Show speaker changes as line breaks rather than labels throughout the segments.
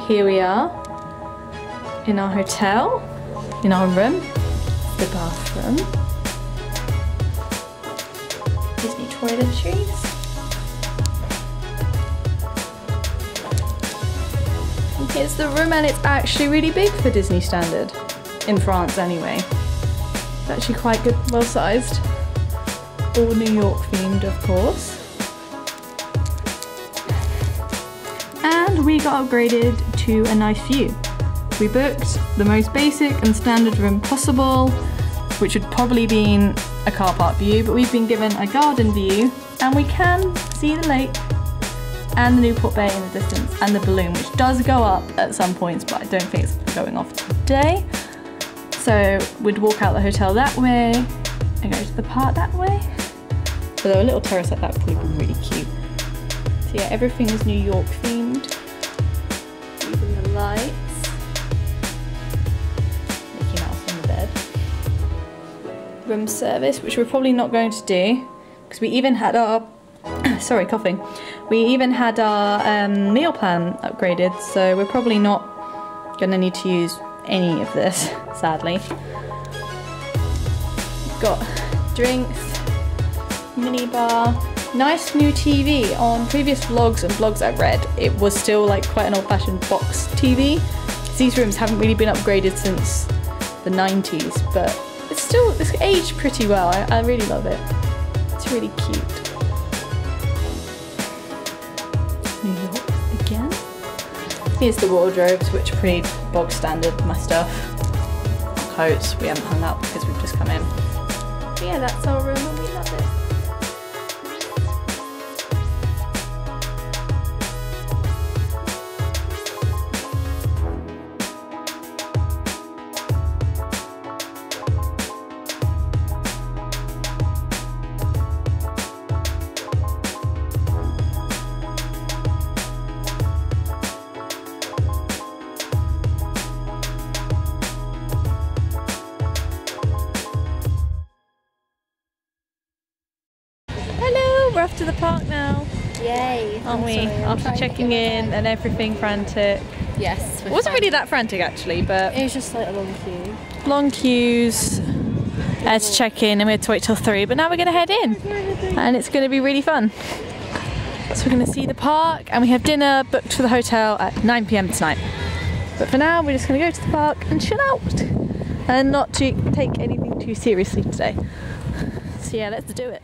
here we are in our hotel, in our room, the bathroom. Disney toiletries. And here's the room and it's actually really big for Disney standard. In France anyway. It's actually quite good, well sized. All New York themed of course. And we got upgraded to a nice view. We booked the most basic and standard room possible, which would probably been a car park view, but we've been given a garden view and we can see the lake and the Newport Bay in the distance and the balloon, which does go up at some points, but I don't think it's going off today. So we'd walk out the hotel that way and go to the park that way. Although a little terrace like that would probably be really cute. So yeah, everything is New York themed. Room service, which we're probably not going to do because we even had our sorry coughing. We even had our um, meal plan upgraded so we're probably not gonna need to use any of this sadly. Got drinks mini bar nice new TV on previous vlogs and blogs I've read it was still like quite an old-fashioned box TV these rooms haven't really been upgraded since the 90s but still it's aged pretty well I, I really love it it's really cute New York again. Here's the wardrobes, which are pretty bog standard, my stuff. Coats, we haven't hung up because we've just come in. But yeah, that's our room off to the park now,
Yay.
aren't we? After checking in and everything frantic.
Yes.
It wasn't really that frantic actually, but
It was just like a long queue.
long queues uh, to check in and we had to wait till three but now we're going to head in and it's going to be really fun so we're going to see the park and we have dinner booked for the hotel at 9pm tonight but for now we're just going to go to the park and chill out and not to take anything too seriously today so yeah let's do it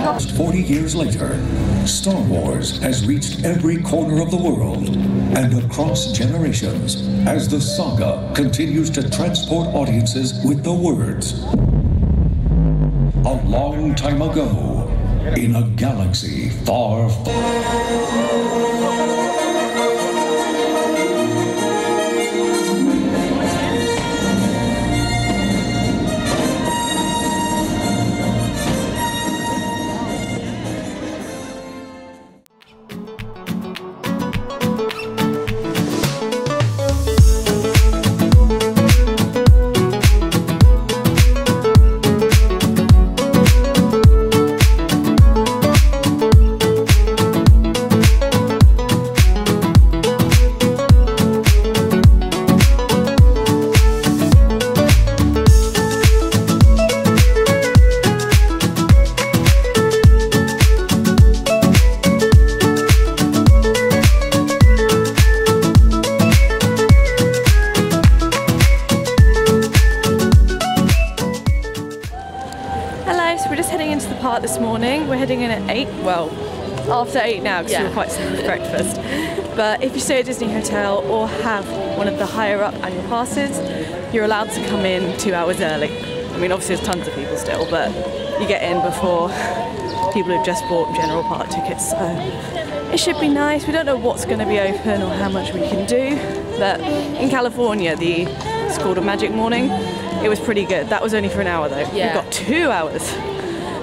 Almost ah. 40 years later, Star Wars has reached every corner of the world and across generations as the saga continues to transport audiences with the words A long time ago, in a galaxy far, far.
After 8 now because we were quite sick of breakfast. But if you stay at Disney Hotel or have one of the higher up annual passes, you're allowed to come in two hours early. I mean, obviously, there's tons of people still, but you get in before people who've just bought general park tickets. So it should be nice. We don't know what's going to be open or how much we can do, but in California, the it's called a Magic Morning. It was pretty good. That was only for an hour though.
Yeah.
We've got two hours.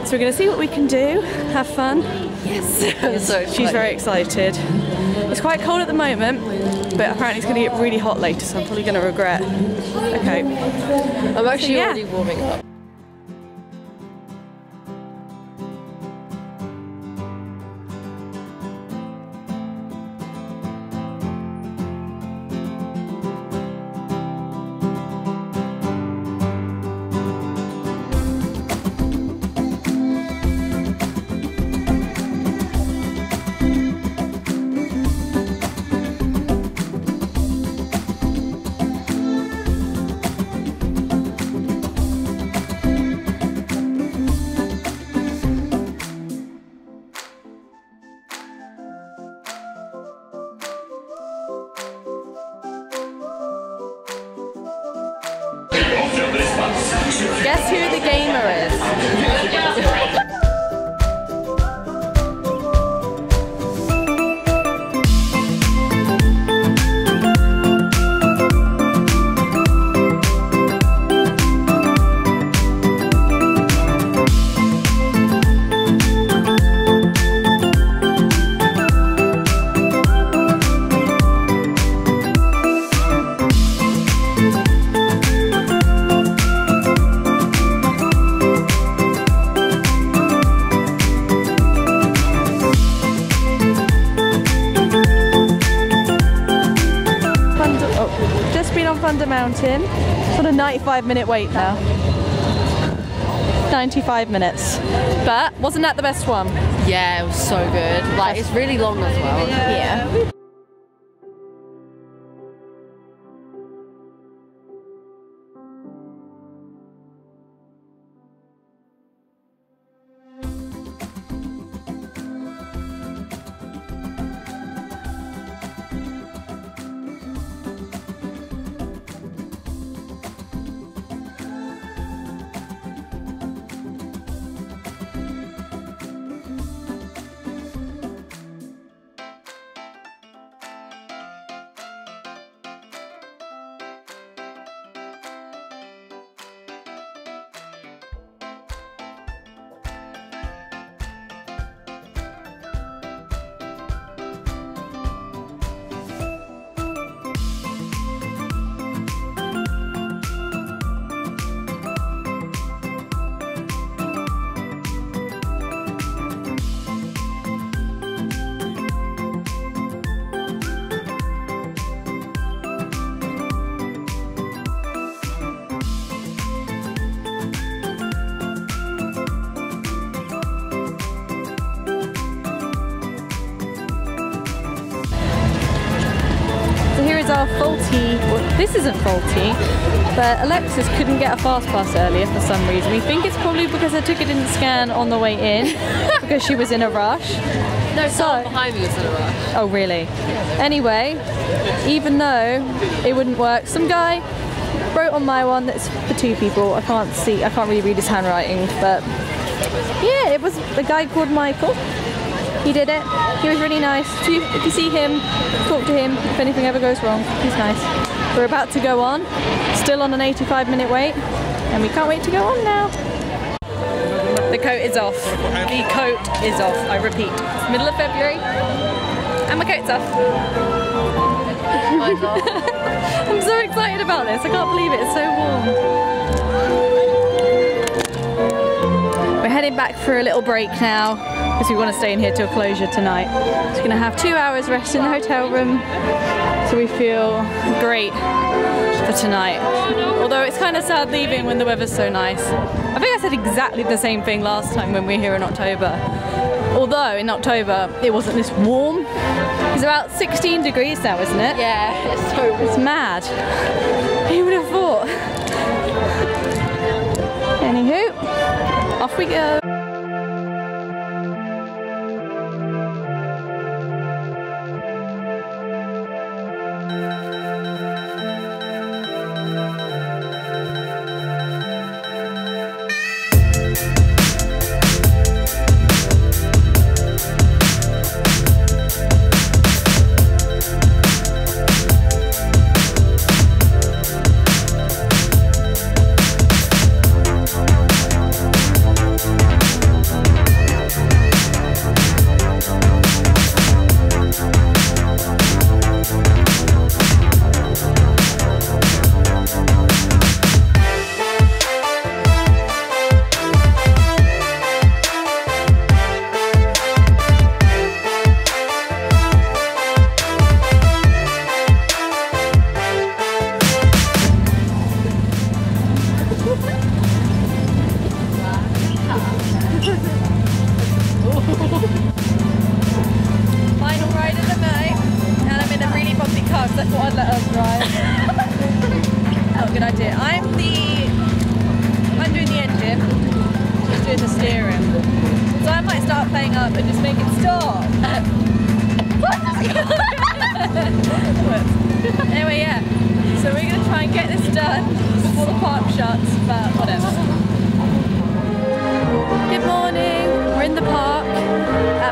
So we're going to see what we can do, have fun.
Yes. so
She's very excited. It's quite cold at the moment, but apparently it's going to get really hot later, so I'm probably going to regret. Okay.
I'm actually
yeah.
already warming up. Guess who the gamer is?
95 minute wait now. 95 minutes. But wasn't that the best one?
Yeah, it was so good. Like it's really long as well.
Yeah. These are faulty. Well, this isn't faulty, but Alexis couldn't get a fast pass earlier for some reason. We think it's probably because her ticket didn't scan on the way in because she was in a rush.
No,
So-
someone behind me was in a rush.
Oh, really? Anyway, even though it wouldn't work, some guy wrote on my one that's for two people. I can't see, I can't really read his handwriting, but yeah, it was a guy called Michael. He did it. He was really nice. If you, if you see him, talk to him. If anything ever goes wrong, he's nice. We're about to go on, still on an 85 minute wait, and we can't wait to go on now. The coat is off. The coat is off. I repeat. It's middle of February, and my coat's off. I'm so excited about this. I can't believe it. It's so warm. We're heading back for a little break now because we want to stay in here till closure tonight. So we're going to have two hours rest in the hotel room so we feel great for tonight. Although it's kind of sad leaving when the weather's so nice. I think I said exactly the same thing last time when we were here in October. Although in October it wasn't this warm. It's about 16 degrees now, isn't it?
Yeah, it's so
It's mad. Who would have thought? Anywho, off we go.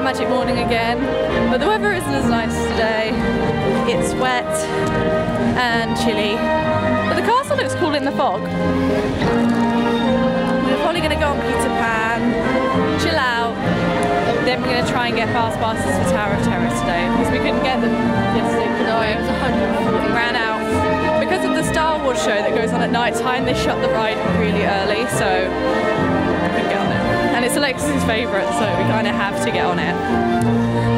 Magic Morning again, but the weather isn't as nice today. It's wet and chilly, but the castle looks cool in the fog. We're probably going to go on Peter Pan, chill out. Then we're going to try and get fast passes for Tower of Terror today because we couldn't get them yesterday. could
No, it was 140.
ran out because of the Star Wars show that goes on at night time. They shut the ride really early, so it's Alexis's favourite, so we kind of have to get on it.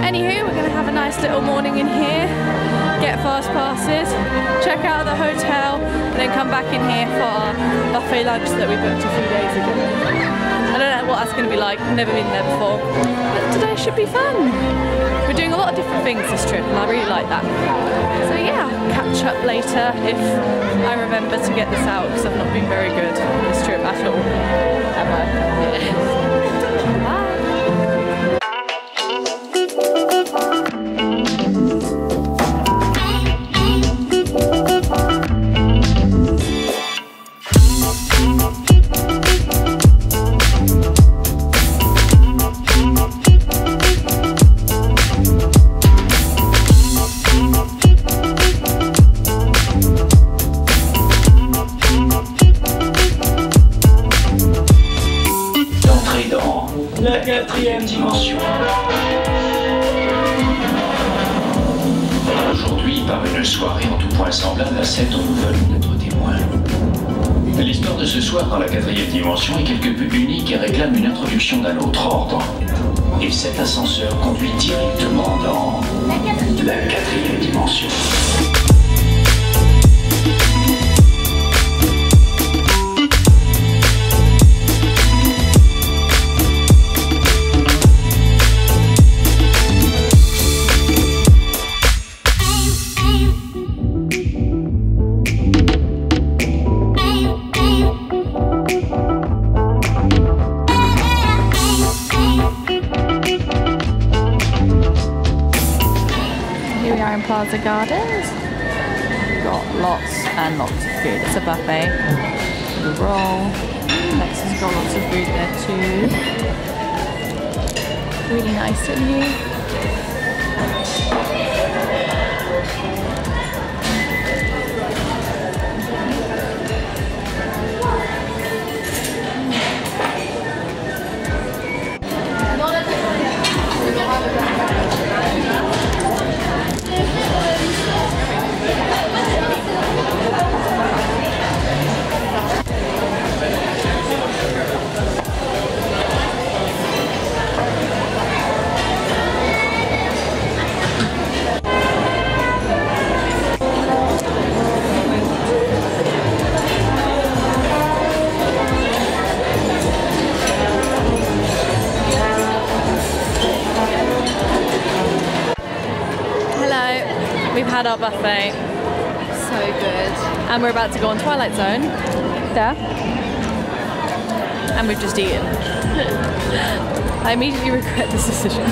Anywho, we're going to have a nice little morning in here, get fast passes, check out the hotel, and then come back in here for our buffet lunch that we booked a few days ago. I don't know what that's going to be like. Never been there before, but today should be fun. We're doing a lot of different things this trip, and I really like that. So yeah, catch up later if I remember to get this out because I've not been very good this trip at all. Have
d'un autre ordre. Et cet ascenseur conduit directement dans la quatrième dimension.
Crowne Plaza Gardens. Got lots and lots of food. It's a buffet. The roll. Next has got lots of food there too. Really nice in here. Had our buffet
So good.
and we're about to go on Twilight Zone. There. And we've just eaten. I immediately regret this decision.